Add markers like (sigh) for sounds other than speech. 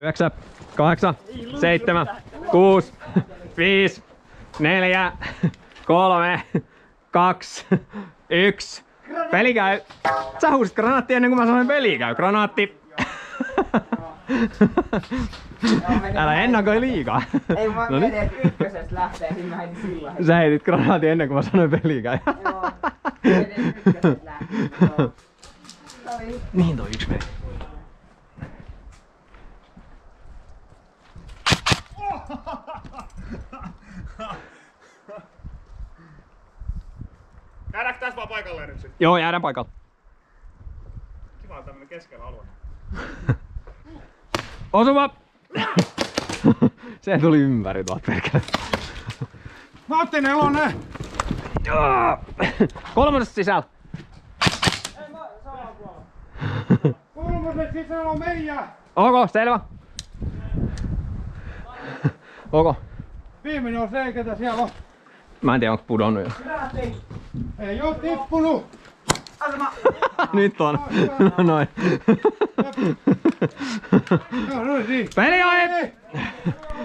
9, 8, 7, 6, 5, 4, 3, 2, 1. Peli käy. Sä huusit granaatti ennen kuin mä sanoin peli käy. Granaatti. Älä ennakoi liikaa. Ei mä No niin. ykkösestä lähtee, niin mä heitin sillä Sä heitit granaatin ennen kuin mä sanoin peli käy. Joo. Niin toi yksi meni. Tässä vaan paikalleen nyt sitten? Joo, jäädään paikalle. Kiva on tämmönen keskellä alue. (laughs) Osuva! (laughs) Se tuli ympäri tuolta perkele. Matti Nelonen! Joo. Kolmosesta sisällä. Kolmoset sisällä on meidän! Ok, selvä. Ok. Viimeinen on se, ketä siellä on. Mä en tiedä onko pudonnut jo. Ei oo tippunut! (laughs) Nyt on. Noin. (laughs) Joo, no niin. Peli ohi!